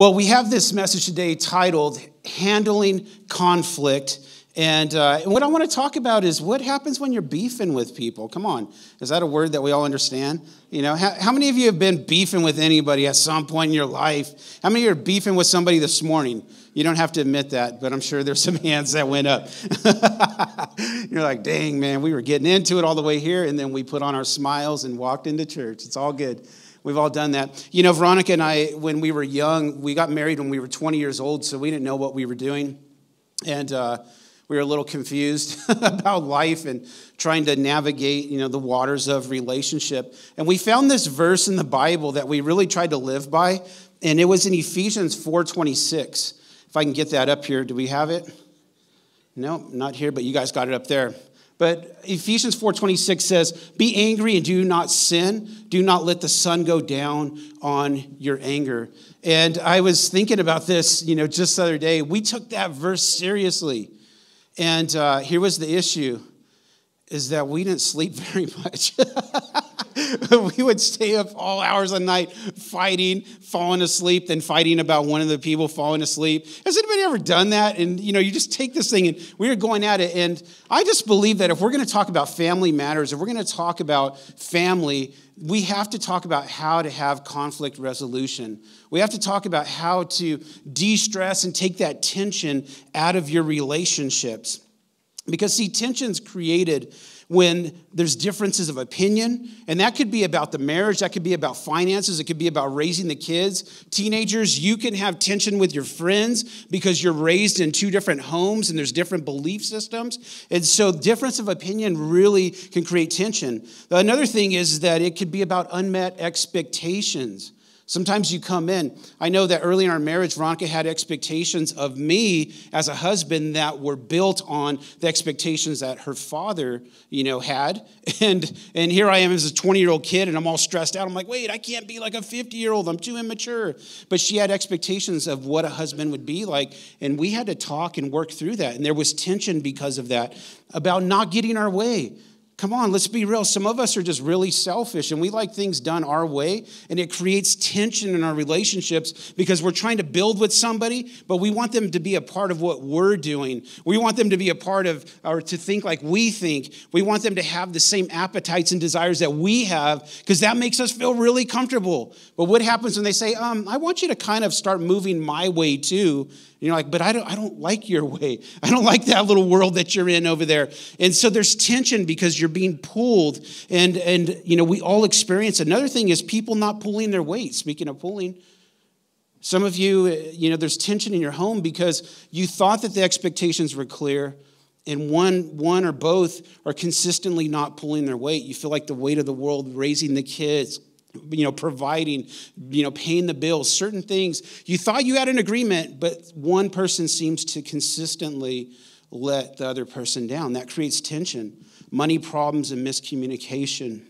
Well, we have this message today titled Handling Conflict. And, uh, what I want to talk about is what happens when you're beefing with people. Come on. Is that a word that we all understand? You know, how, how many of you have been beefing with anybody at some point in your life? How many of you are beefing with somebody this morning? You don't have to admit that, but I'm sure there's some hands that went up. You're like, dang, man, we were getting into it all the way here, and then we put on our smiles and walked into church. It's all good. We've all done that. You know, Veronica and I, when we were young, we got married when we were 20 years old, so we didn't know what we were doing. And uh, we were a little confused about life and trying to navigate, you know, the waters of relationship. And we found this verse in the Bible that we really tried to live by, and it was in Ephesians 4:26. If I can get that up here, do we have it? No, not here, but you guys got it up there. But Ephesians 4:26 says, "Be angry and do not sin. Do not let the sun go down on your anger." And I was thinking about this, you know, just the other day. We took that verse seriously, and uh, here was the issue: is that we didn't sleep very much. we would stay up all hours of night fighting, falling asleep, then fighting about one of the people falling asleep. Has anybody ever done that? And you know, you just take this thing and we were going at it. And I just believe that if we're going to talk about family matters, if we're going to talk about family, we have to talk about how to have conflict resolution. We have to talk about how to de stress and take that tension out of your relationships. Because, see, tension's created when there's differences of opinion, and that could be about the marriage, that could be about finances, it could be about raising the kids. Teenagers, you can have tension with your friends because you're raised in two different homes and there's different belief systems. And so, difference of opinion really can create tension. Another thing is that it could be about unmet expectations. Sometimes you come in. I know that early in our marriage, Veronica had expectations of me as a husband that were built on the expectations that her father, you know, had. And, and here I am as a 20 year old kid, and I'm all stressed out. I'm like, wait, I can't be like a 50 year old. I'm too immature. But she had expectations of what a husband would be like. And we had to talk and work through that. And there was tension because of that about not getting our way Come on, let's be real. Some of us are just really selfish and we like things done our way, and it creates tension in our relationships because we're trying to build with somebody, but we want them to be a part of what we're doing. We want them to be a part of, or to think like we think. We want them to have the same appetites and desires that we have because that makes us feel really comfortable. But what happens when they say, um, I want you to kind of start moving my way too? You're like, but I don't, I don't like your way. I don't like that little world that you're in over there. And so there's tension because you're being pulled. And, and you know, we all experience. Another thing is people not pulling their weight. Speaking of pulling, some of you, you know, there's tension in your home because you thought that the expectations were clear and one, one or both are consistently not pulling their weight. You feel like the weight of the world raising the kids, you know, providing, you know, paying the bills, certain things. You thought you had an agreement, but one person seems to consistently let the other person down. That creates tension, money problems, and miscommunication.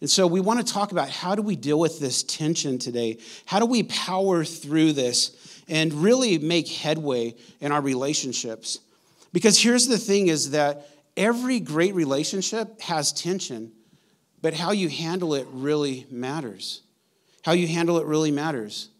And so we want to talk about how do we deal with this tension today? How do we power through this and really make headway in our relationships? Because here's the thing is that every great relationship has tension but how you handle it really matters. How you handle it really matters.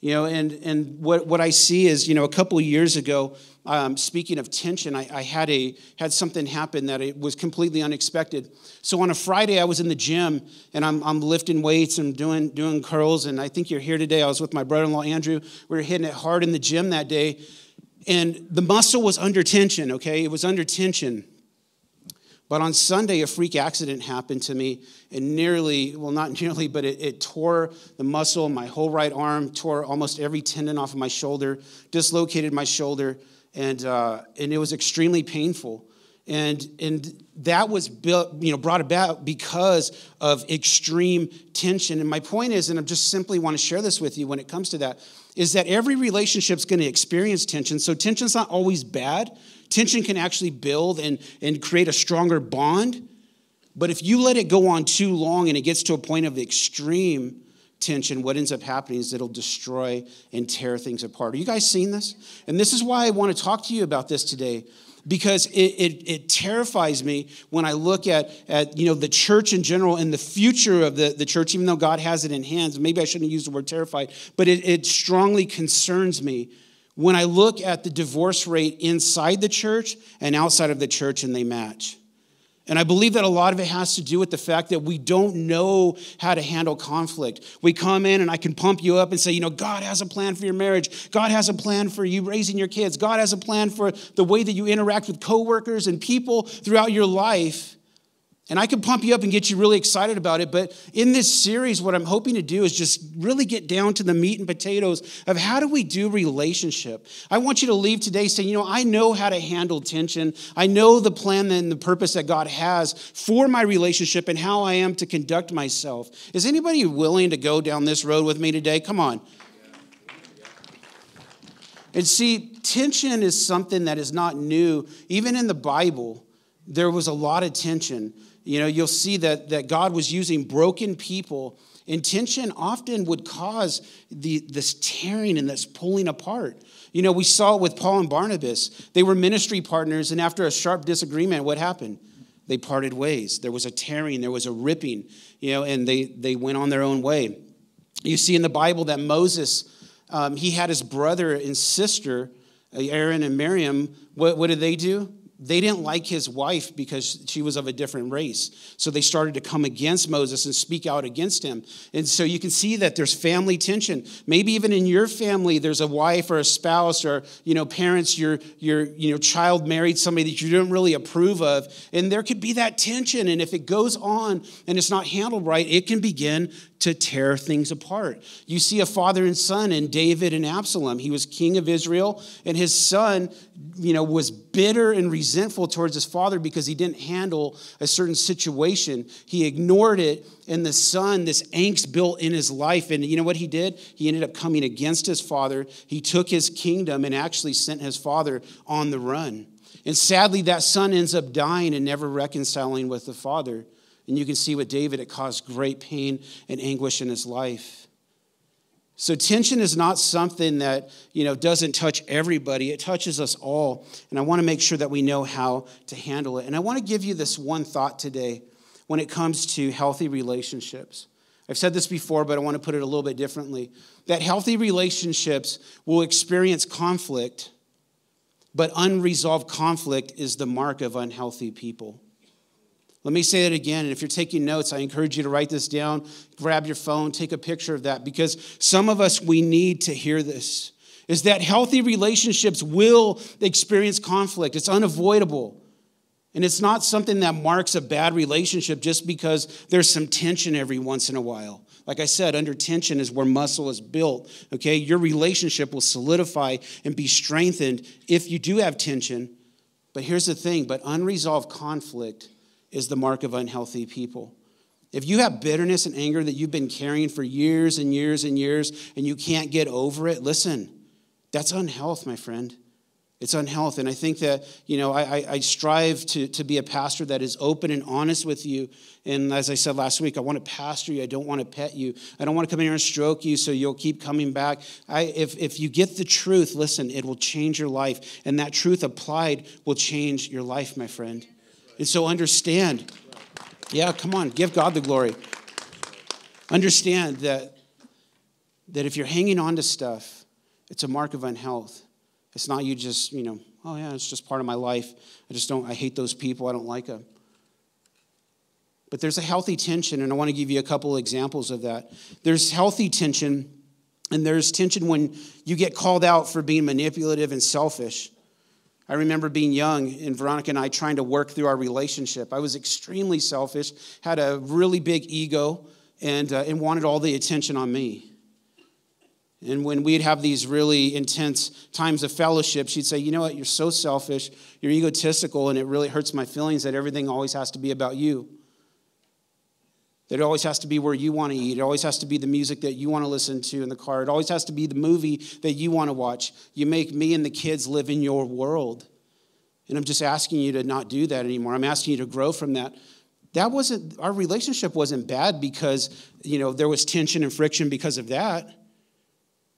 You know, and, and what, what I see is, you know, a couple years ago, um, speaking of tension, I, I, had, a, had something happen that it was completely unexpected. So on a Friday, I was in the gym and I'm, I'm lifting weights and doing, doing curls. And I think you're here today. I was with my brother in law, Andrew. We were hitting it hard in the gym that day. And the muscle was under tension, okay? It was under tension. But on Sunday, a freak accident happened to me and nearly, well, not nearly, but it, it, tore the muscle, my whole right arm, tore almost every tendon off of my shoulder, dislocated my shoulder, and, uh, and it was extremely painful. And, and that was built, you know, brought about because of extreme tension. And my point is, and I just simply want to share this with you when it comes to that, is that every relationship is going to experience tension. So tension's not always bad. Tension can actually build and, and create a stronger bond. But if you let it go on too long and it gets to a point of extreme, tension, what ends up happening is it'll destroy and tear things apart. Are you guys seeing this? And this is why I want to talk to you about this today because it, it, it, terrifies me when I look at, at you know, the church in general and the future of the, the church, even though God has it in hands. Maybe I shouldn't use the word terrified, but it, it strongly concerns me when I look at the divorce rate inside the church and outside of the church and they match. And I believe that a lot of it has to do with the fact that we don't know how to handle conflict. We come in and I can pump you up and say, you know, God has a plan for your marriage. God has a plan for you raising your kids. God has a plan for the way that you interact with coworkers and people throughout your life. And I can pump you up and get you really excited about it. But in this series, what I'm hoping to do is just really get down to the meat and potatoes of how do we do relationship. I want you to leave today saying, you know, I know how to handle tension. I know the plan and the purpose that God has for my relationship and how I am to conduct myself. Is anybody willing to go down this road with me today? Come on. And see, tension is something that is not new. Even in the Bible, there was a lot of tension. You know, you'll see that, that God was using broken people. Intention often would cause the, this tearing and this pulling apart. You know, we saw it with Paul and Barnabas. They were ministry partners, and after a sharp disagreement, what happened? They parted ways. There was a tearing, there was a ripping, you know, and they, they went on their own way. You see in the Bible that Moses, um, he had his brother and sister, Aaron and Miriam. What, what did they do? They didn't like his wife because she was of a different race. So they started to come against Moses and speak out against him. And so you can see that there's family tension. Maybe even in your family, there's a wife or a spouse or, you know, parents, your, your you know, child married somebody that you don't really approve of. And there could be that tension. And if it goes on and it's not handled right, it can begin to tear things apart. You see a father and son in David and Absalom. He was king of Israel, and his son, you know, was bitter and resentful towards his father because he didn't handle a certain situation. He ignored it, and the son, this angst built in his life. And you know what he did? He ended up coming against his father. He took his kingdom and actually sent his father on the run. And sadly, that son ends up dying and never reconciling with the father. And you can see with David, it caused great pain and anguish in his life. So tension is not something that, you know, doesn't touch everybody. It touches us all. And I want to make sure that we know how to handle it. And I want to give you this one thought today when it comes to healthy relationships. I've said this before, but I want to put it a little bit differently. That healthy relationships will experience conflict, but unresolved conflict is the mark of unhealthy people. Let me say that again. And if you're taking notes, I encourage you to write this down, grab your phone, take a picture of that, because some of us, we need to hear this. Is that healthy relationships will experience conflict, it's unavoidable. And it's not something that marks a bad relationship just because there's some tension every once in a while. Like I said, under tension is where muscle is built. Okay, your relationship will solidify and be strengthened if you do have tension. But here's the thing but unresolved conflict is the mark of unhealthy people. If you have bitterness and anger that you've been carrying for years and years and years and you can't get over it, listen, that's unhealth, my friend. It's unhealth. And I think that, you know, I, I strive to, to be a pastor that is open and honest with you. And as I said last week, I want to pastor you. I don't want to pet you. I don't want to come in here and stroke you so you'll keep coming back. I, if, if you get the truth, listen, it will change your life. And that truth applied will change your life, my friend. And so understand. Yeah, come on, give God the glory. Understand that, that if you're hanging on to stuff, it's a mark of unhealth. It's not you just, you know, oh yeah, it's just part of my life. I just don't, I hate those people, I don't like them. But there's a healthy tension, and I want to give you a couple examples of that. There's healthy tension, and there's tension when you get called out for being manipulative and selfish. I remember being young and Veronica and I trying to work through our relationship. I was extremely selfish, had a really big ego, and, uh, and wanted all the attention on me. And when we'd have these really intense times of fellowship, she'd say, You know what? You're so selfish, you're egotistical, and it really hurts my feelings that everything always has to be about you. That it always has to be where you want to eat. It always has to be the music that you want to listen to in the car. It always has to be the movie that you want to watch. You make me and the kids live in your world. And I'm just asking you to not do that anymore. I'm asking you to grow from that. that wasn't, our relationship wasn't bad because, you know, there was tension and friction because of that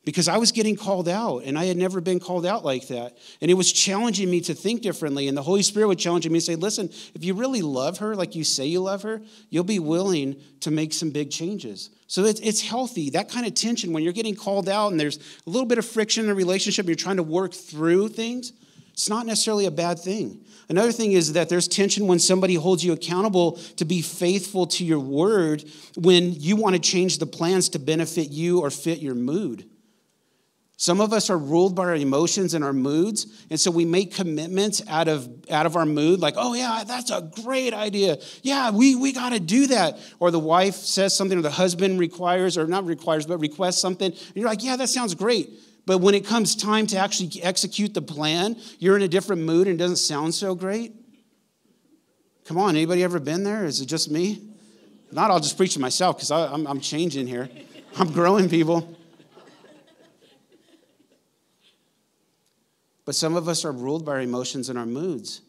because I was getting called out and I had never been called out like that. And it was challenging me to think differently. And the Holy Spirit would challenge me to say, listen, if you really love her like you say you love her, you'll be willing to make some big changes. So it's, it's healthy. That kind of tension when you're getting called out and there's a little bit of friction in a relationship and you're trying to work through things, it's not necessarily a bad thing. Another thing is that there's tension when somebody holds you accountable to be faithful to your word when you want to change the plans to benefit you or fit your mood. Some of us are ruled by our emotions and our moods, and so we make commitments out of, out of our mood, like, oh, yeah, that's a great idea. Yeah, we, we got to do that. Or the wife says something, or the husband requires, or not requires, but requests something. And you're like, yeah, that sounds great. But when it comes time to actually execute the plan, you're in a different mood and it doesn't sound so great. Come on, anybody ever been there? Is it just me? Not, I'll just preach to myself because I'm, I'm changing here. I'm growing, people. But some of us are ruled by our emotions and our moods.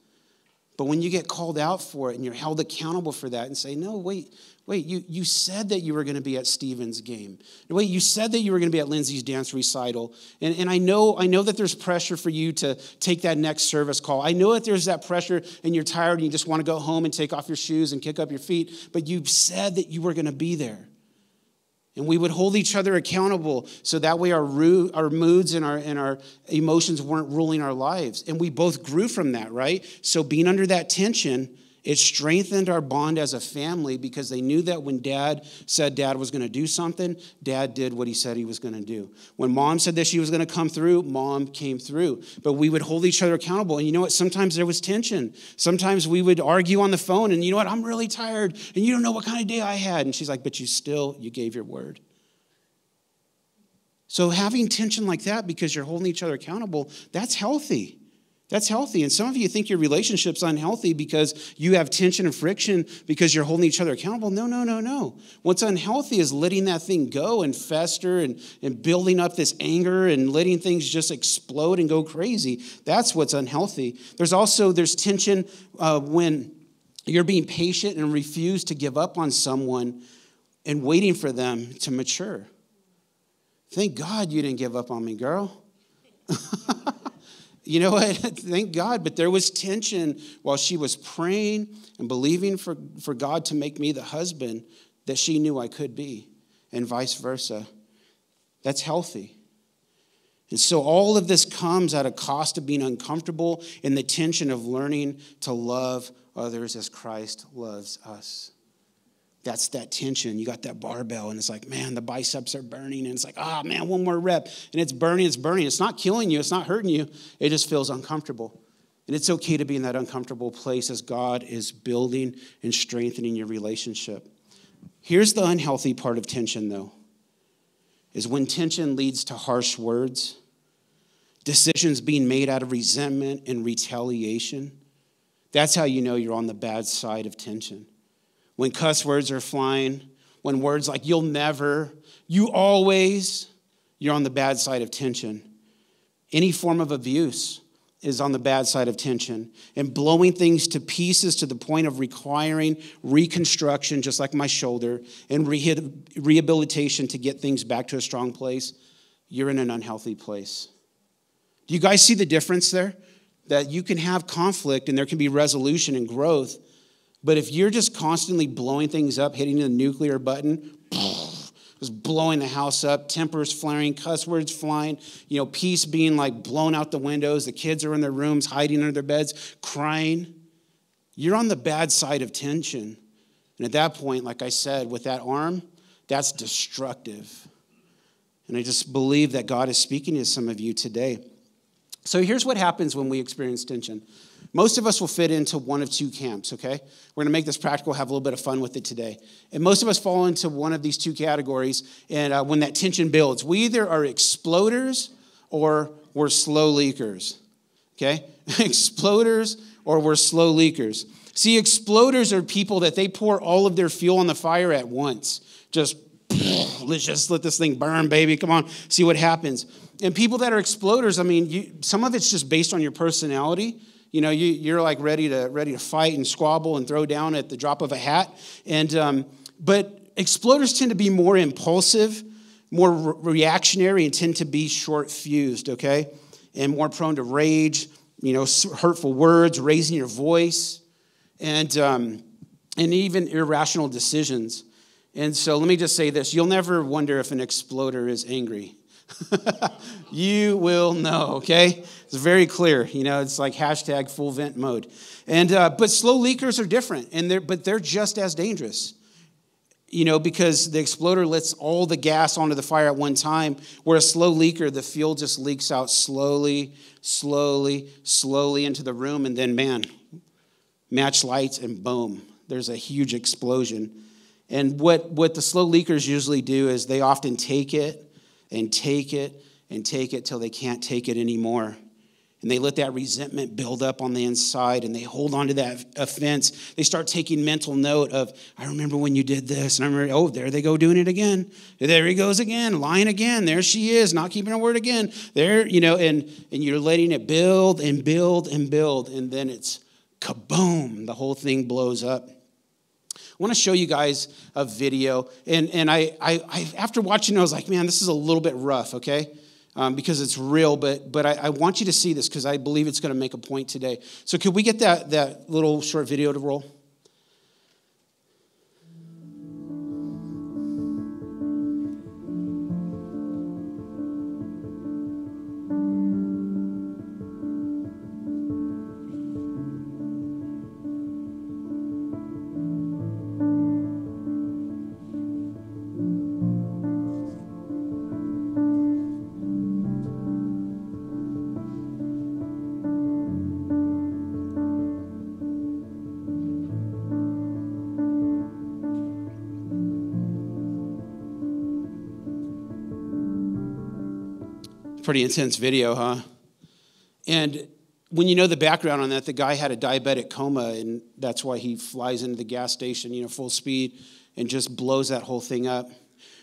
But when you get called out for it and you're held accountable for that and say, no, wait, wait, you, you said that you were going to be at Stephen's game. Wait, you said that you were going to be at Lindsay's dance recital. And, and I, know, I know that there's pressure for you to take that next service call. I know that there's that pressure and you're tired and you just want to go home and take off your shoes and kick up your feet. But you said that you were going to be there. And we would hold each other accountable so that way our, our moods and our, and our emotions weren't ruling our lives. And we both grew from that, right? So being under that tension, it strengthened our bond as a family because they knew that when dad said dad was going to do something, dad did what he said he was going to do. When mom said that she was going to come through, mom came through. But we would hold each other accountable. And you know what? Sometimes there was tension. Sometimes we would argue on the phone, and you know what? I'm really tired, and you don't know what kind of day I had. And she's like, But you still, you gave your word. So having tension like that because you're holding each other accountable, that's healthy. That's healthy. And some of you think your relationship's unhealthy because you have tension and friction because you're holding each other accountable. No, no, no, no. What's unhealthy is letting that thing go and fester and, and building up this anger and letting things just explode and go crazy. That's what's unhealthy. There's also there's tension uh, when you're being patient and refuse to give up on someone and waiting for them to mature. Thank God you didn't give up on me, girl. you know what? Thank God. But there was tension while she was praying and believing for, for God to make me the husband that she knew I could be, and vice versa. That's healthy. And so all of this comes at a cost of being uncomfortable in the tension of learning to love others as Christ loves us that's that tension. You got that barbell, and it's like, man, the biceps are burning, and it's like, ah, oh, man, one more rep, and it's burning, it's burning. It's not killing you, it's not hurting you, it just feels uncomfortable. And it's okay to be in that uncomfortable place as God is building and strengthening your relationship. Here's the unhealthy part of tension, though, is when tension leads to harsh words, decisions being made out of resentment and retaliation. That's how you know you're on the bad side of tension when cuss words are flying, when words like you'll never, you always, you're on the bad side of tension. Any form of abuse is on the bad side of tension. And blowing things to pieces to the point of requiring reconstruction, just like my shoulder, and rehabilitation to get things back to a strong place, you're in an unhealthy place. Do you guys see the difference there? That you can have conflict and there can be resolution and growth but if you're just constantly blowing things up, hitting the nuclear button, just blowing the house up, tempers flaring, cuss words flying, you know, peace being like blown out the windows, the kids are in their rooms hiding under their beds, crying, you're on the bad side of tension. And at that point, like I said, with that arm, that's destructive. And I just believe that God is speaking to some of you today. So here's what happens when we experience tension. Most of us will fit into one of two camps, okay? We're gonna make this practical, have a little bit of fun with it today. And most of us fall into one of these two categories. And uh, when that tension builds, we either are exploders or we're slow leakers, okay? exploders or we're slow leakers. See, exploders are people that they pour all of their fuel on the fire at once. Just, let's just let this thing burn, baby. Come on, see what happens. And people that are exploders, I mean, you, some of it's just based on your personality You know, you, you're like ready to ready to fight and squabble and throw down at the drop of a hat. And um, but exploders tend to be more impulsive, more re- reactionary, and tend to be short fused. Okay, and more prone to rage. You know, hurtful words, raising your voice, and um, and even irrational decisions. And so let me just say this: you'll never wonder if an exploder is angry. you will know, okay? It's very clear. You know, it's like hashtag full vent mode. And uh, but slow leakers are different, and they're but they're just as dangerous. You know, because the exploder lets all the gas onto the fire at one time, where a slow leaker, the fuel just leaks out slowly, slowly, slowly into the room, and then man, match lights and boom, there's a huge explosion. And what, what the slow leakers usually do is they often take it and take it and take it till they can't take it anymore. And they let that resentment build up on the inside and they hold on to that offense. They start taking mental note of, I remember when you did this. And I remember, oh, there they go doing it again. There he goes again, lying again. There she is, not keeping her word again. There, you know, and, and you're letting it build and build and build. And then it's kaboom, the whole thing blows up. I want to show you guys a video. And, and I, I, I, after watching it, I was like, man, this is a little bit rough, okay? Um, because it's real, but, but I, I want you to see this because I believe it's going to make a point today. So, could we get that, that little short video to roll? Pretty intense video, huh? And when you know the background on that, the guy had a diabetic coma, and that's why he flies into the gas station, you know, full speed, and just blows that whole thing up.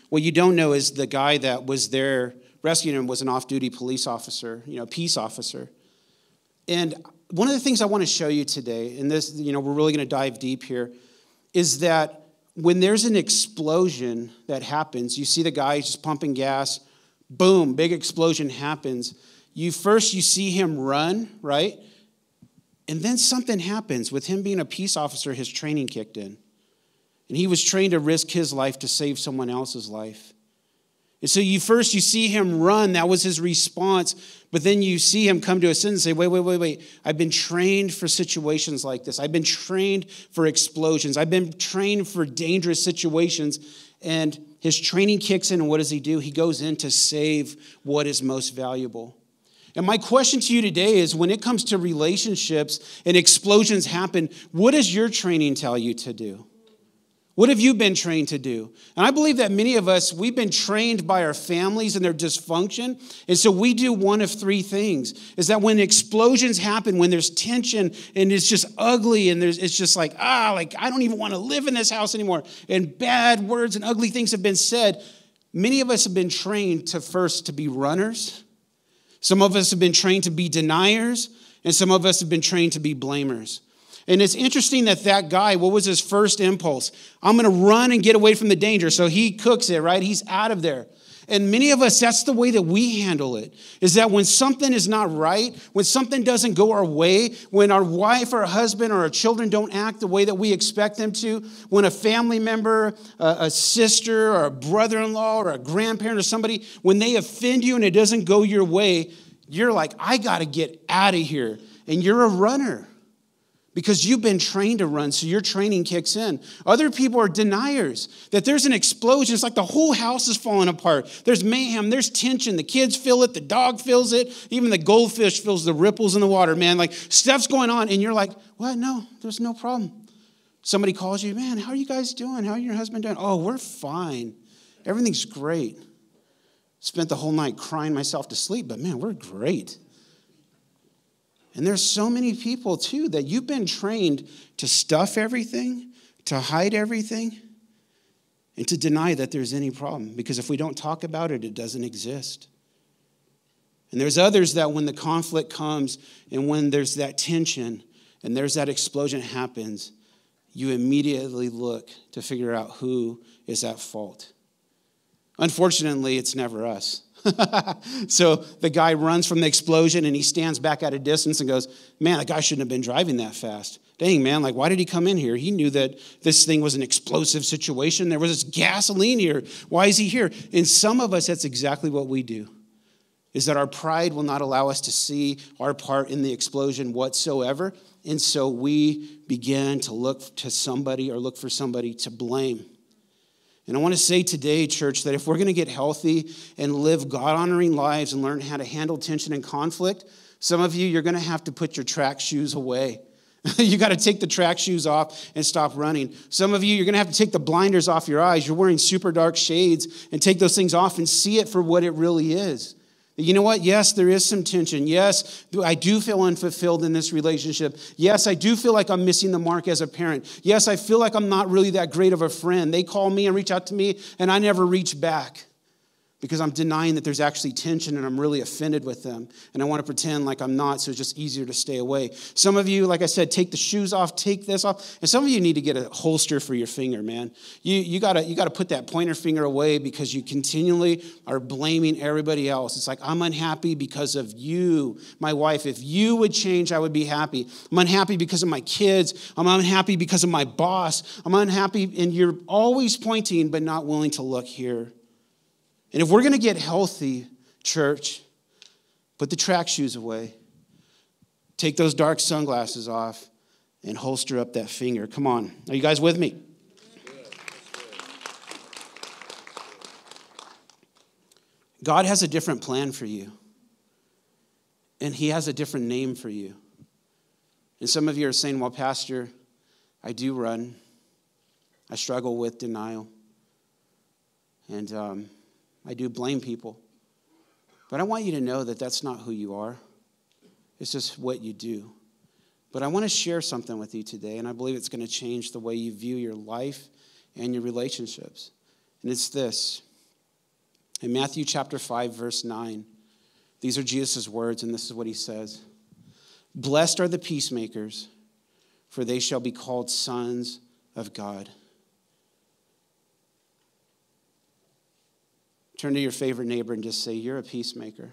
What you don't know is the guy that was there rescuing him was an off-duty police officer, you know, peace officer. And one of the things I want to show you today, and this, you know, we're really going to dive deep here, is that when there's an explosion that happens, you see the guy just pumping gas, boom, big explosion happens. You first you see him run, right? And then something happens with him being a peace officer, his training kicked in. And he was trained to risk his life to save someone else's life. And so you first you see him run, that was his response, but then you see him come to a sentence and say, wait, wait, wait, wait. I've been trained for situations like this. I've been trained for explosions. I've been trained for dangerous situations. And his training kicks in, and what does he do? He goes in to save what is most valuable. And my question to you today is when it comes to relationships and explosions happen, what does your training tell you to do? What have you been trained to do? And I believe that many of us, we've been trained by our families and their dysfunction. And so we do one of three things is that when explosions happen, when there's tension and it's just ugly and there's, it's just like, ah, like I don't even want to live in this house anymore, and bad words and ugly things have been said, many of us have been trained to first to be runners. Some of us have been trained to be deniers, and some of us have been trained to be blamers. And it's interesting that that guy, what was his first impulse? I'm going to run and get away from the danger. So he cooks it, right? He's out of there. And many of us, that's the way that we handle it. Is that when something is not right, when something doesn't go our way, when our wife or husband or our children don't act the way that we expect them to, when a family member, a, a sister or a brother in law or a grandparent or somebody, when they offend you and it doesn't go your way, you're like, I got to get out of here. And you're a runner because you've been trained to run, so your training kicks in. Other people are deniers that there's an explosion. It's like the whole house is falling apart. There's mayhem, there's tension. The kids feel it, the dog feels it, even the goldfish feels the ripples in the water, man. Like stuff's going on, and you're like, what? No, there's no problem. Somebody calls you, man, how are you guys doing? How are your husband doing? Oh, we're fine. Everything's great. Spent the whole night crying myself to sleep, but man, we're great. And there's so many people too that you've been trained to stuff everything, to hide everything, and to deny that there's any problem. Because if we don't talk about it, it doesn't exist. And there's others that when the conflict comes and when there's that tension and there's that explosion happens, you immediately look to figure out who is at fault. Unfortunately, it's never us. so the guy runs from the explosion and he stands back at a distance and goes, Man, that guy shouldn't have been driving that fast. Dang, man, like, why did he come in here? He knew that this thing was an explosive situation. There was this gasoline here. Why is he here? In some of us, that's exactly what we do is that our pride will not allow us to see our part in the explosion whatsoever. And so we begin to look to somebody or look for somebody to blame. And I want to say today, church, that if we're going to get healthy and live God honoring lives and learn how to handle tension and conflict, some of you, you're going to have to put your track shoes away. you got to take the track shoes off and stop running. Some of you, you're going to have to take the blinders off your eyes. You're wearing super dark shades and take those things off and see it for what it really is. You know what? Yes, there is some tension. Yes, I do feel unfulfilled in this relationship. Yes, I do feel like I'm missing the mark as a parent. Yes, I feel like I'm not really that great of a friend. They call me and reach out to me, and I never reach back because I'm denying that there's actually tension and I'm really offended with them. And I want to pretend like I'm not, so it's just easier to stay away. Some of you, like I said, take the shoes off, take this off. And some of you need to get a holster for your finger, man. You, you got to you got to put that pointer finger away because you continually are blaming everybody else. It's like, I'm unhappy because of you, my wife. If you would change, I would be happy. I'm unhappy because of my kids. I'm unhappy because of my boss. I'm unhappy. And you're always pointing, but not willing to look here. And if we're going to get healthy, church, put the track shoes away, take those dark sunglasses off, and holster up that finger. Come on. Are you guys with me? God has a different plan for you, and He has a different name for you. And some of you are saying, Well, Pastor, I do run, I struggle with denial. And um, I do blame people. But I want you to know that that's not who you are, it's just what you do. But I want to share something with you today, and I believe it's going to change the way you view your life and your relationships. And it's this in Matthew chapter 5, verse 9. These are Jesus' words, and this is what he says Blessed are the peacemakers, for they shall be called sons of God. Turn to your favorite neighbor and just say, You're a peacemaker.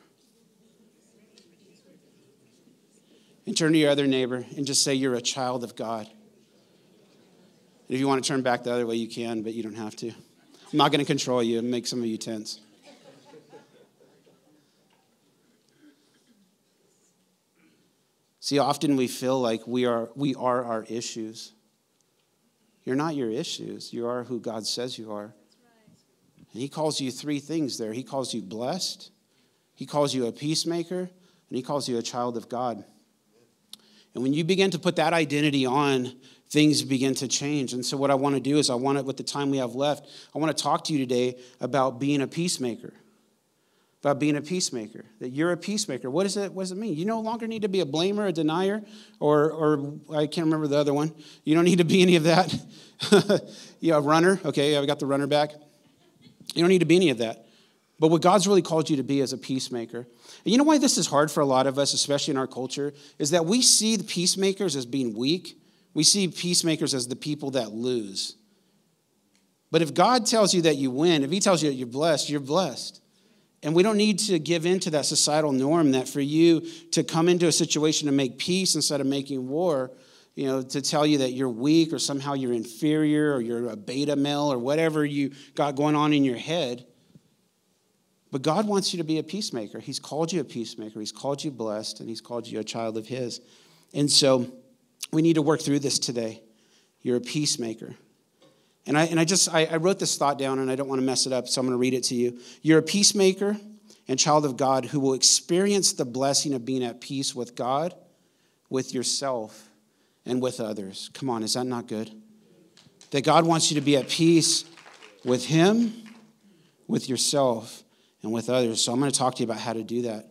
And turn to your other neighbor and just say, You're a child of God. And if you want to turn back the other way, you can, but you don't have to. I'm not going to control you and make some of you tense. See, often we feel like we are, we are our issues. You're not your issues. You are who God says you are. And he calls you three things there. He calls you blessed, he calls you a peacemaker, and he calls you a child of God. And when you begin to put that identity on, things begin to change. And so, what I want to do is, I want to, with the time we have left, I want to talk to you today about being a peacemaker. About being a peacemaker, that you're a peacemaker. What, is it, what does it mean? You no longer need to be a blamer, a denier, or, or I can't remember the other one. You don't need to be any of that. yeah, a runner. Okay, I got the runner back. You don't need to be any of that. But what God's really called you to be as a peacemaker. And you know why this is hard for a lot of us, especially in our culture, is that we see the peacemakers as being weak. We see peacemakers as the people that lose. But if God tells you that you win, if He tells you that you're blessed, you're blessed. And we don't need to give in to that societal norm that for you to come into a situation to make peace instead of making war, you know, to tell you that you're weak or somehow you're inferior or you're a beta male or whatever you got going on in your head. But God wants you to be a peacemaker. He's called you a peacemaker. He's called you blessed, and He's called you a child of His. And so we need to work through this today. You're a peacemaker. And I, and I just, I, I wrote this thought down, and I don't want to mess it up, so I'm going to read it to you. You're a peacemaker and child of God who will experience the blessing of being at peace with God, with yourself, and with others. Come on, is that not good? That God wants you to be at peace with Him, with yourself, and with others. So I'm going to talk to you about how to do that.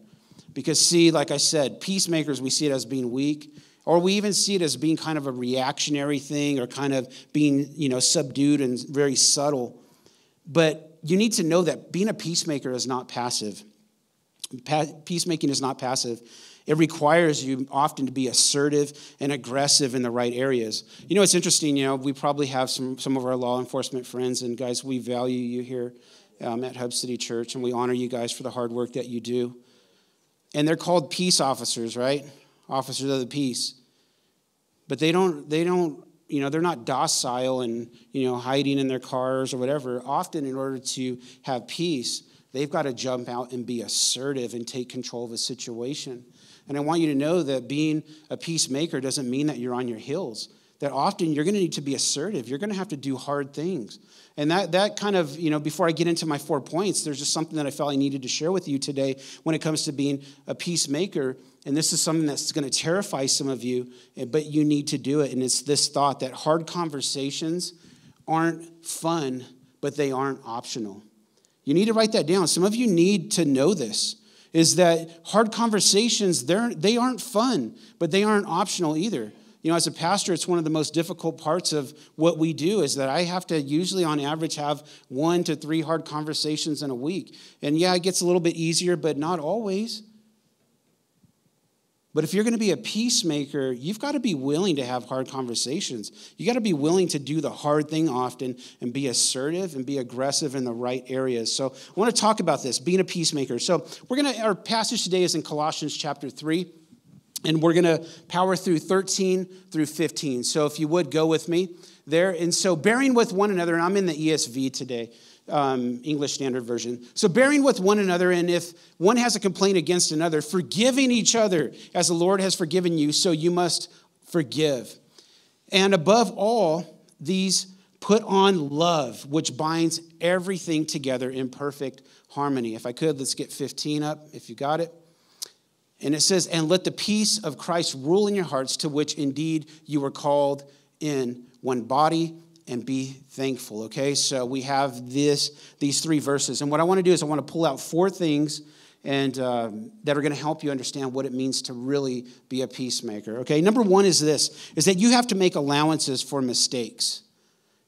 Because, see, like I said, peacemakers, we see it as being weak, or we even see it as being kind of a reactionary thing or kind of being, you know, subdued and very subtle. But you need to know that being a peacemaker is not passive. Peacemaking is not passive. It requires you often to be assertive and aggressive in the right areas. You know, it's interesting, you know, we probably have some, some of our law enforcement friends, and guys, we value you here um, at Hub City Church, and we honor you guys for the hard work that you do. And they're called peace officers, right? Officers of the peace. But they don't, they don't, you know, they're not docile and, you know, hiding in their cars or whatever. Often, in order to have peace, they've got to jump out and be assertive and take control of a situation. And I want you to know that being a peacemaker doesn't mean that you're on your heels. That often you're going to need to be assertive. You're going to have to do hard things. And that, that kind of, you know, before I get into my four points, there's just something that I felt I needed to share with you today when it comes to being a peacemaker. And this is something that's going to terrify some of you, eh, but you need to do it. And it's this thought that hard conversations aren't fun, but they aren't optional. You need to write that down. Some of you need to know this is that hard conversations, they're, they aren't fun, but they aren't optional either. You know, as a pastor, it's one of the most difficult parts of what we do is that I have to usually, on average, have one to three hard conversations in a week. And yeah, it gets a little bit easier, but not always. But if you're going to be a peacemaker, you've got to be willing to have hard conversations. You got to be willing to do the hard thing often and be assertive and be aggressive in the right areas. So I want to talk about this, being a peacemaker. So we're going to, our passage today is in Colossians chapter 3. And we're going to power through 13 through 15. So if you would go with me there. And so bearing with one another, and I'm in the ESV today um, English Standard Version. So, bearing with one another, and if one has a complaint against another, forgiving each other as the Lord has forgiven you, so you must forgive. And above all, these put on love, which binds everything together in perfect harmony. If I could, let's get 15 up, if you got it. And it says, And let the peace of Christ rule in your hearts, to which indeed you were called in one body and be thankful. Okay, so we have this these three verses, and what I want to do is I want to pull out four things and um, that are going to help you understand what it means to really be a peacemaker. Okay, number one is this: is that you have to make allowances for mistakes.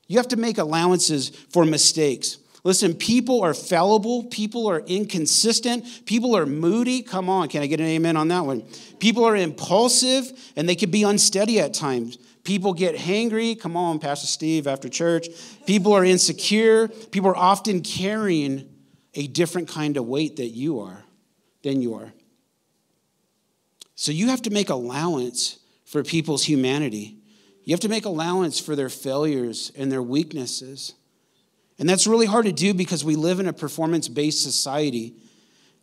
You have to make allowances for mistakes. Listen, people are fallible, people are inconsistent, people are moody. Come on, can I get an amen on that one? People are impulsive and they can be unsteady at times. People get hangry. Come on, Pastor Steve, after church. People are insecure. People are often carrying a different kind of weight that you are, than you are. So you have to make allowance for people's humanity. You have to make allowance for their failures and their weaknesses. And that's really hard to do because we live in a performance based society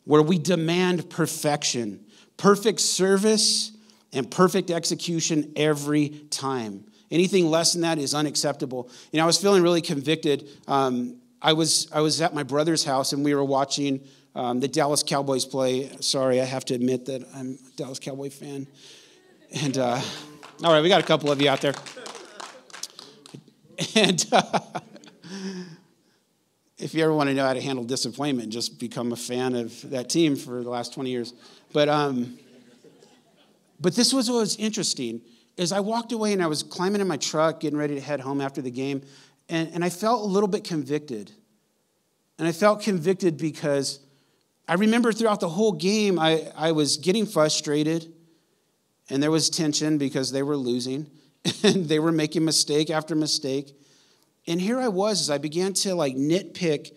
where we demand perfection, perfect service, and perfect execution every time. Anything less than that is unacceptable. You know, I was feeling really convicted. Um, I, was, I was at my brother's house and we were watching um, the Dallas Cowboys play. Sorry, I have to admit that I'm a Dallas Cowboy fan. And, uh, all right, we got a couple of you out there. And uh, if you ever want to know how to handle disappointment, just become a fan of that team for the last 20 years. But, um, but this was what was interesting is I walked away and I was climbing in my truck, getting ready to head home after the game, and, and I felt a little bit convicted. And I felt convicted because I remember throughout the whole game, I, I was getting frustrated, and there was tension because they were losing, and they were making mistake after mistake. And here I was as I began to like nitpick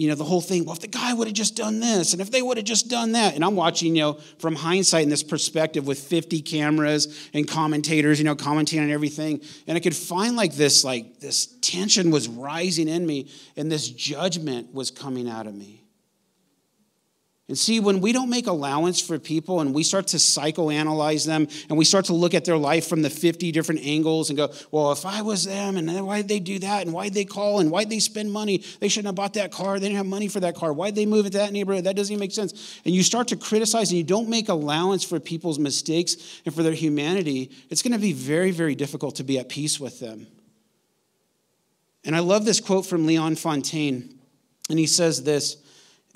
you know, the whole thing, well, if the guy would have just done this and if they would have just done that. And I'm watching, you know, from hindsight in this perspective with 50 cameras and commentators, you know, commenting on everything. And I could find like this, like this tension was rising in me and this judgment was coming out of me. And see, when we don't make allowance for people and we start to psychoanalyze them and we start to look at their life from the 50 different angles and go, well, if I was them and why did they do that and why did they call and why did they spend money? They shouldn't have bought that car. They didn't have money for that car. Why did they move it to that neighborhood? That doesn't even make sense. And you start to criticize and you don't make allowance for people's mistakes and for their humanity, it's going to be very, very difficult to be at peace with them. And I love this quote from Leon Fontaine. And he says this.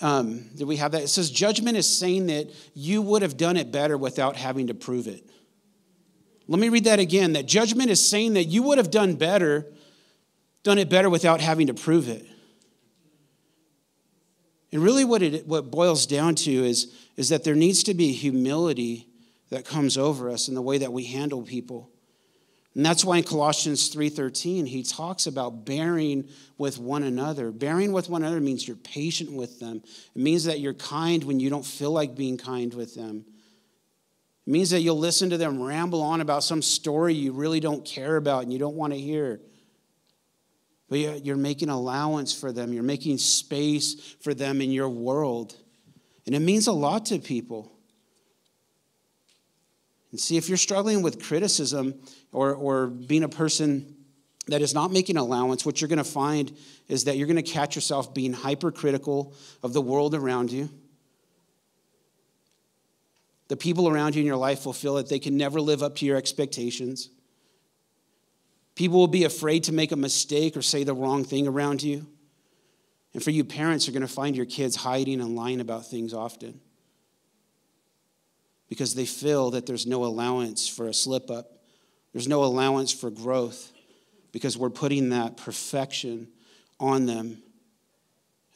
Um, did we have that? It says, Judgment is saying that you would have done it better without having to prove it. Let me read that again. That judgment is saying that you would have done better, done it better without having to prove it. And really, what it what boils down to is, is that there needs to be humility that comes over us in the way that we handle people. And that's why in Colossians 3:13 he talks about bearing with one another. Bearing with one another means you're patient with them. It means that you're kind when you don't feel like being kind with them. It means that you'll listen to them ramble on about some story you really don't care about and you don't want to hear. But you're making allowance for them. You're making space for them in your world. And it means a lot to people. And see, if you're struggling with criticism or, or being a person that is not making allowance, what you're going to find is that you're going to catch yourself being hypercritical of the world around you. The people around you in your life will feel that they can never live up to your expectations. People will be afraid to make a mistake or say the wrong thing around you. And for you parents, you're going to find your kids hiding and lying about things often because they feel that there's no allowance for a slip up, there's no allowance for growth because we're putting that perfection on them.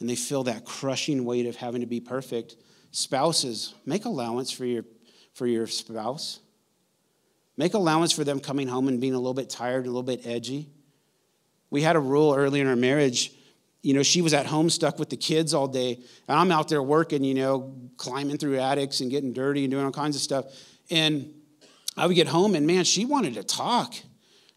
And they feel that crushing weight of having to be perfect. Spouses, make allowance for your, for your spouse. Make allowance for them coming home and being a little bit tired, a little bit edgy. We had a rule early in our marriage you know, she was at home stuck with the kids all day, and I'm out there working, you know, climbing through attics and getting dirty and doing all kinds of stuff. And I would get home, and man, she wanted to talk.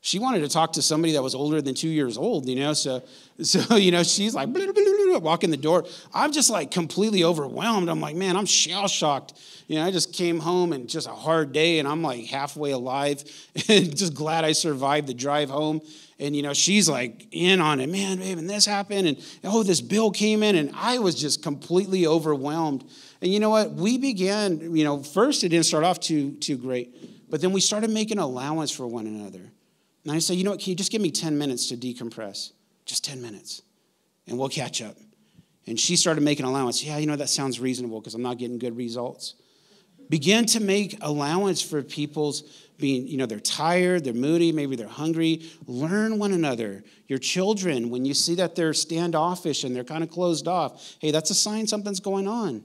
She wanted to talk to somebody that was older than two years old, you know. So, so you know, she's like blah, blah, blah, walking the door. I'm just like completely overwhelmed. I'm like, man, I'm shell shocked. You know, I just came home and just a hard day, and I'm like halfway alive, and just glad I survived the drive home and you know she's like in on it man babe and this happened and oh this bill came in and i was just completely overwhelmed and you know what we began you know first it didn't start off too too great but then we started making allowance for one another and i said you know what can you just give me 10 minutes to decompress just 10 minutes and we'll catch up and she started making allowance yeah you know that sounds reasonable because i'm not getting good results begin to make allowance for people's being, you know, they're tired, they're moody, maybe they're hungry. Learn one another. Your children, when you see that they're standoffish and they're kind of closed off, hey, that's a sign something's going on.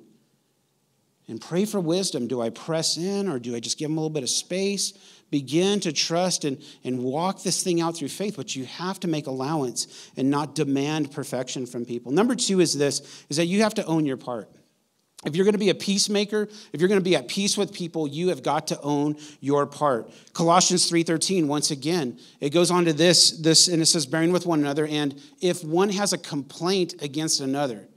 And pray for wisdom. Do I press in or do I just give them a little bit of space? Begin to trust and, and walk this thing out through faith, but you have to make allowance and not demand perfection from people. Number two is this is that you have to own your part. If you're going to be a peacemaker, if you're going to be at peace with people, you have got to own your part. Colossians 3:13 once again, it goes on to this this and it says bearing with one another and if one has a complaint against another.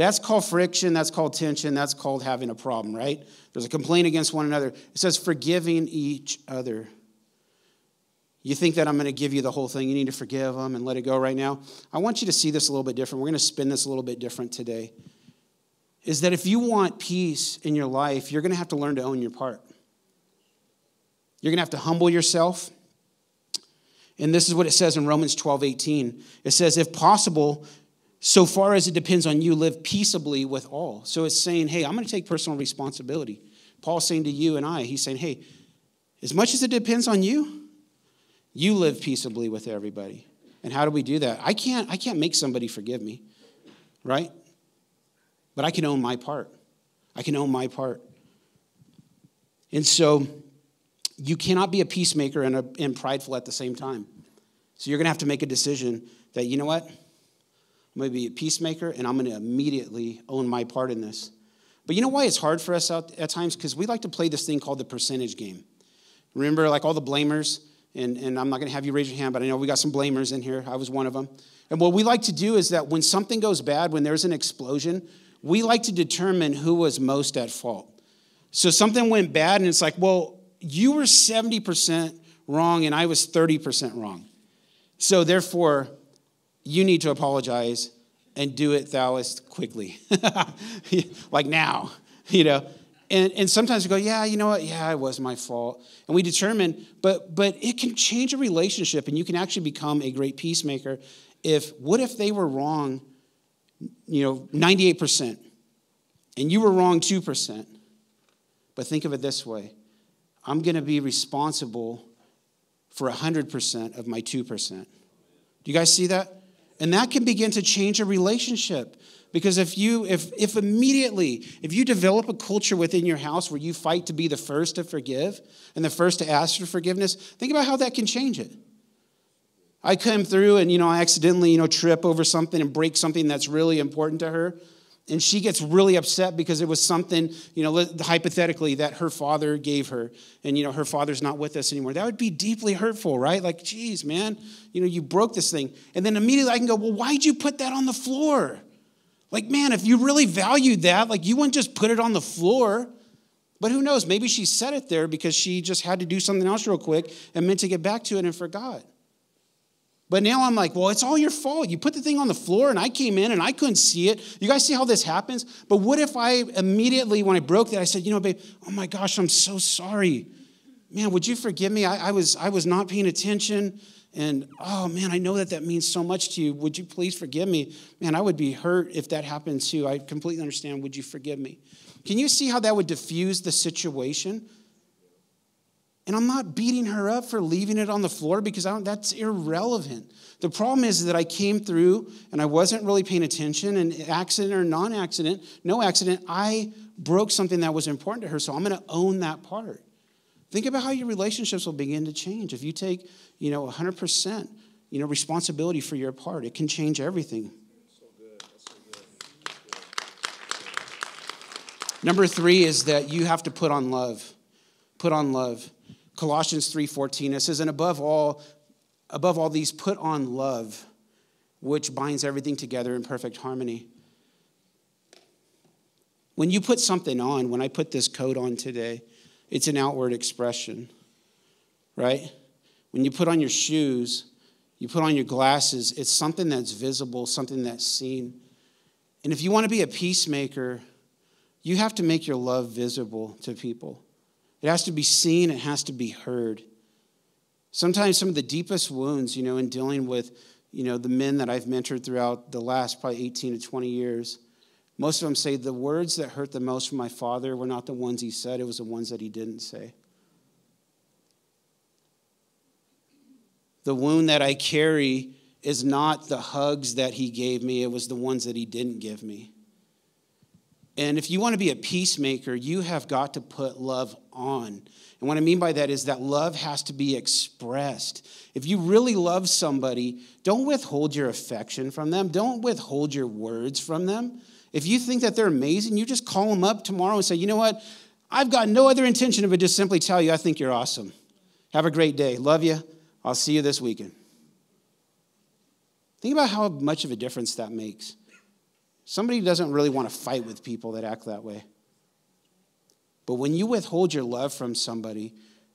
That's called friction, that's called tension, that's called having a problem, right? There's a complaint against one another. It says forgiving each other. You think that I'm going to give you the whole thing. You need to forgive them and let it go right now. I want you to see this a little bit different. We're going to spin this a little bit different today is that if you want peace in your life, you're going to have to learn to own your part. You're going to have to humble yourself. And this is what it says in Romans 12 18. It says, if possible, so far as it depends on you, live peaceably with all. So it's saying, hey, I'm going to take personal responsibility. Paul's saying to you and I, he's saying, hey, as much as it depends on you, you live peaceably with everybody. And how do we do that? I can't, I can't make somebody forgive me, right? But I can own my part. I can own my part. And so you cannot be a peacemaker and, a, and prideful at the same time. So you're going to have to make a decision that, you know what? I'm going to be a peacemaker and I'm going to immediately own my part in this. But you know why it's hard for us out, at times? Because we like to play this thing called the percentage game. Remember, like all the blamers, and, and I'm not going to have you raise your hand, but I know we got some blamers in here. I was one of them. And what we like to do is that when something goes bad, when there's an explosion, we like to determine who was most at fault. So something went bad, and it's like, well, you were 70% wrong, and I was 30% wrong. So therefore, you need to apologize and do it thouest quickly, like now, you know. And, and sometimes we go, yeah, you know what? Yeah, it was my fault. And we determine, but but it can change a relationship, and you can actually become a great peacemaker. If what if they were wrong you know, 98%, and you were wrong 2%. But think of it this way I'm going to be responsible for 100% of my 2%. Do you guys see that? And that can begin to change a relationship. Because if you, if, if immediately, if you develop a culture within your house where you fight to be the first to forgive and the first to ask for forgiveness, think about how that can change it. I come through and, you know, I accidentally, you know, trip over something and break something that's really important to her. And she gets really upset because it was something, you know, hypothetically that her father gave her. And, you know, her father's not with us anymore. That would be deeply hurtful, right? Like, geez, man, you know, you broke this thing. And then immediately I can go, well, why'd you put that on the floor? Like, man, if you really valued that, like, you wouldn't just put it on the floor. But who knows? Maybe she set it there because she just had to do something else real quick and meant to get back to it and forgot. But now I'm like, well, it's all your fault. You put the thing on the floor and I came in and I couldn't see it. You guys see how this happens? But what if I immediately, when I broke that, I said, you know, babe, oh my gosh, I'm so sorry. Man, would you forgive me? I, I was, I was not paying attention. And oh man, I know that that means so much to you. Would you please forgive me? Man, I would be hurt if that happened too. I completely understand. Would you forgive me? Can you see how that would diffuse the situation? And I'm not beating her up for leaving it on the floor because that's irrelevant. The problem is that I came through and I wasn't really paying attention, and accident or non accident, no accident, I broke something that was important to her. So I'm going to own that part. Think about how your relationships will begin to change if you take, you know, 100%, you know, responsibility for your part. It can change everything. Number three is that you have to put on love. Put on love. Colossians 3:14, it says, and above all, above all these, put on love, which binds everything together in perfect harmony. When you put something on, when I put this coat on today, it's an outward expression, right? When you put on your shoes, you put on your glasses, it's something that's visible, something that's seen. And if you want to be a peacemaker, you have to make your love visible to people. It has to be seen, it has to be heard. Sometimes some of the deepest wounds, you know, in dealing with, you know, the men that I've mentored throughout the last probably 18 to 20 years, most of them say the words that hurt the most from my father were not the ones he said, it was the ones that he didn't say. The wound that I carry is not the hugs that he gave me, it was the ones that he didn't give me. And if you want to be a peacemaker, you have got to put love on. And what I mean by that is that love has to be expressed. If you really love somebody, don't withhold your affection from them, don't withhold your words from them. If you think that they're amazing, you just call them up tomorrow and say, you know what? I've got no other intention but just simply tell you, I think you're awesome. Have a great day. Love you. I'll see you this weekend. Think about how much of a difference that makes. Somebody doesn't really want to fight with people that act that way. But when you withhold your love from somebody,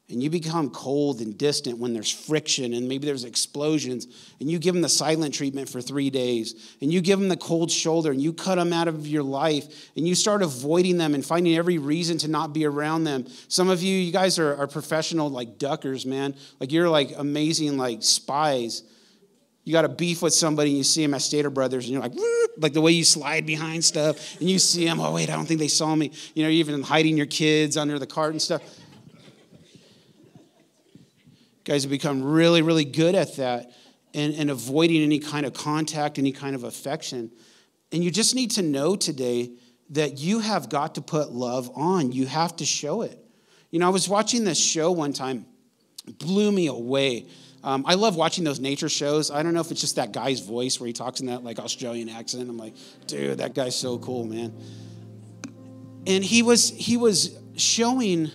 and you become cold and distant when there's friction and maybe there's explosions, and you give them the silent treatment for three days, and you give them the cold shoulder, and you cut them out of your life, and you start avoiding them and finding every reason to not be around them. Some of you, you guys are, are professional like duckers, man. Like you're like amazing like spies. You got a beef with somebody, and you see them at Stater Brothers, and you're like, like the way you slide behind stuff, and you see them, oh, wait, I don't think they saw me. You know, even hiding your kids under the cart and stuff guys have become really, really good at that and, and avoiding any kind of contact, any kind of affection. And you just need to know today that you have got to put love on. You have to show it. You know, I was watching this show one time, blew me away. Um, I love watching those nature shows. I don't know if it's just that guy's voice where he talks in that like Australian accent. I'm like, dude, that guy's so cool, man. And he was he was showing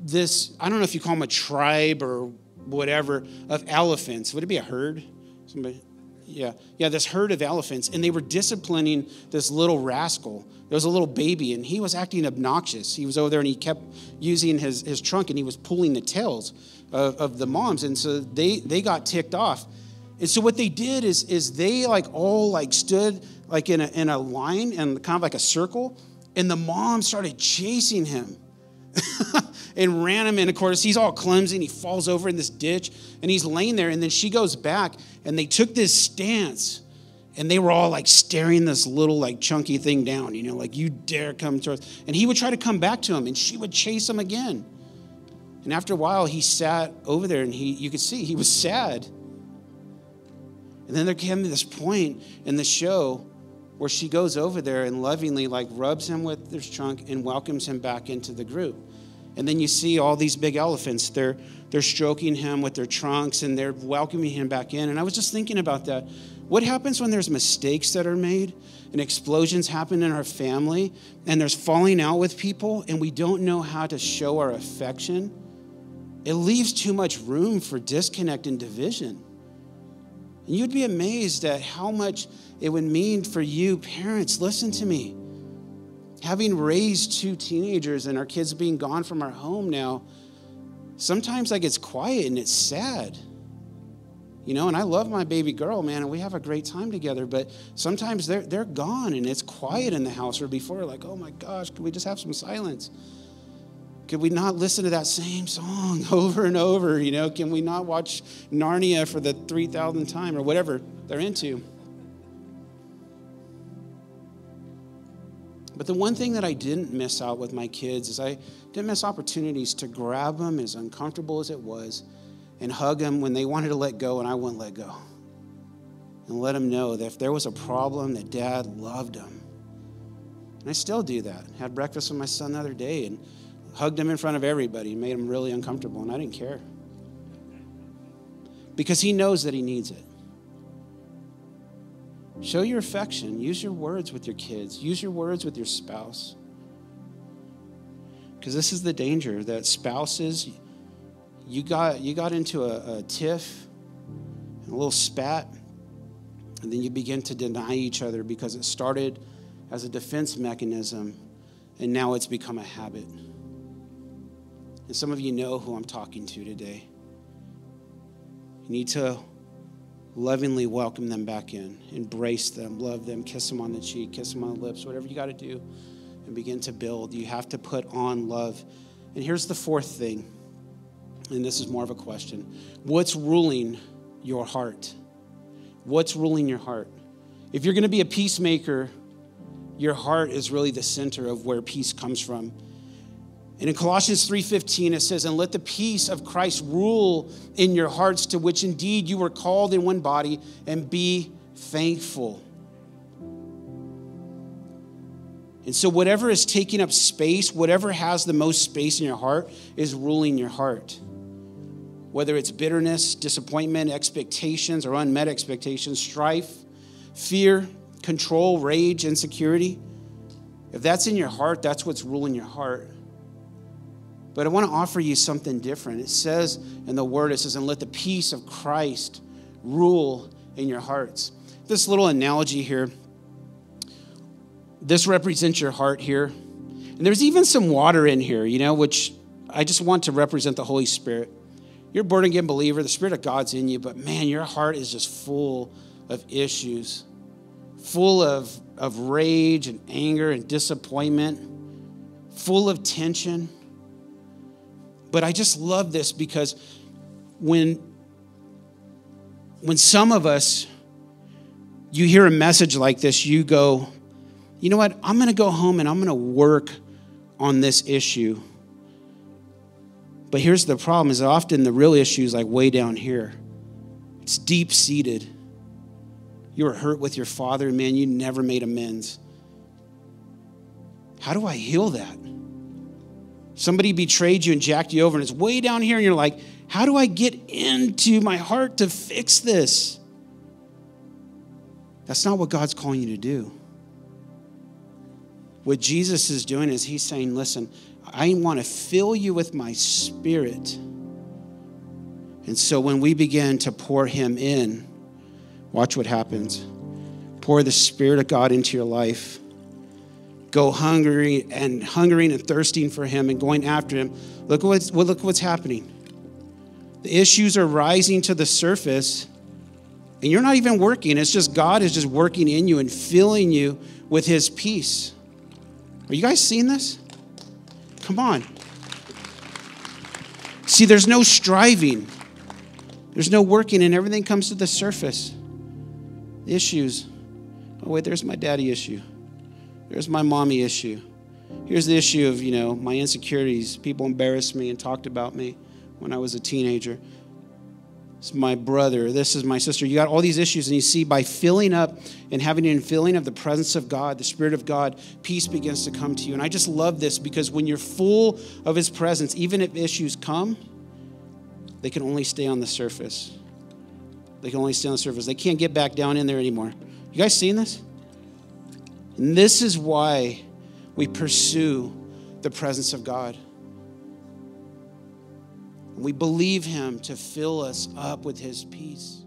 this, I don't know if you call them a tribe or whatever, of elephants. Would it be a herd? Somebody? Yeah. Yeah, this herd of elephants. And they were disciplining this little rascal. There was a little baby, and he was acting obnoxious. He was over there and he kept using his, his trunk and he was pulling the tails of, of the moms. And so they, they got ticked off. And so what they did is, is they like all like stood like in a, in a line and kind of like a circle, and the mom started chasing him. and ran him. And of course, he's all clumsy and he falls over in this ditch and he's laying there. And then she goes back and they took this stance and they were all like staring this little like chunky thing down, you know, like you dare come to us. And he would try to come back to him and she would chase him again. And after a while, he sat over there and he, you could see he was sad. And then there came this point in the show where she goes over there and lovingly like rubs him with his trunk and welcomes him back into the group. And then you see all these big elephants. They're they're stroking him with their trunks and they're welcoming him back in. And I was just thinking about that. What happens when there's mistakes that are made and explosions happen in our family and there's falling out with people and we don't know how to show our affection? It leaves too much room for disconnect and division. And you'd be amazed at how much it would mean for you, parents, listen to me. Having raised two teenagers and our kids being gone from our home now, sometimes like it's quiet and it's sad. You know, and I love my baby girl, man, and we have a great time together, but sometimes they're, they're gone and it's quiet in the house. Or before, like, oh my gosh, can we just have some silence? Could we not listen to that same song over and over? You know, can we not watch Narnia for the 3,000th time or whatever they're into? But the one thing that I didn't miss out with my kids is I didn't miss opportunities to grab them, as uncomfortable as it was, and hug them when they wanted to let go and I wouldn't let go. And let them know that if there was a problem, that dad loved them. And I still do that. I Had breakfast with my son the other day and hugged him in front of everybody and made him really uncomfortable, and I didn't care. Because he knows that he needs it. Show your affection. Use your words with your kids. Use your words with your spouse. Because this is the danger that spouses, you got, you got into a, a tiff, a little spat, and then you begin to deny each other because it started as a defense mechanism and now it's become a habit. And some of you know who I'm talking to today. You need to lovingly welcome them back in, embrace them, love them, kiss them on the cheek, kiss them on the lips, whatever you got to do, and begin to build. You have to put on love. And here's the fourth thing, and this is more of a question What's ruling your heart? What's ruling your heart? If you're going to be a peacemaker, your heart is really the center of where peace comes from. And in Colossians 3:15 it says, "And let the peace of Christ rule in your hearts to which indeed you were called in one body, and be thankful." And so whatever is taking up space, whatever has the most space in your heart is ruling your heart. Whether it's bitterness, disappointment, expectations or unmet expectations, strife, fear, control, rage, insecurity, if that's in your heart, that's what's ruling your heart. But I want to offer you something different. It says in the word, it says, and let the peace of Christ rule in your hearts. This little analogy here, this represents your heart here. And there's even some water in here, you know, which I just want to represent the Holy Spirit. You're a born again believer, the Spirit of God's in you, but man, your heart is just full of issues, full of, of rage and anger and disappointment, full of tension. But I just love this because when, when some of us, you hear a message like this, you go, you know what? I'm going to go home and I'm going to work on this issue. But here's the problem is often the real issue is like way down here. It's deep seated. You were hurt with your father, man, you never made amends. How do I heal that? Somebody betrayed you and jacked you over, and it's way down here, and you're like, how do I get into my heart to fix this? That's not what God's calling you to do. What Jesus is doing is he's saying, listen, I want to fill you with my spirit. And so when we begin to pour him in, watch what happens. Pour the Spirit of God into your life go hungry and hungering and thirsting for him and going after him, look what's, look what's happening. The issues are rising to the surface, and you're not even working. It's just God is just working in you and filling you with his peace. Are you guys seeing this? Come on. See, there's no striving, there's no working, and everything comes to the surface. Issues. Oh, wait, there's my daddy issue. There's my mommy issue. Here's the issue of, you know, my insecurities. People embarrassed me and talked about me when I was a teenager. It's my brother, this is my sister. You got all these issues, and you see by filling up and having an filling of the presence of God, the Spirit of God, peace begins to come to you. And I just love this because when you're full of His presence, even if issues come, they can only stay on the surface. They can only stay on the surface. They can't get back down in there anymore. You guys seen this? And this is why we pursue the presence of God. We believe Him to fill us up with His peace.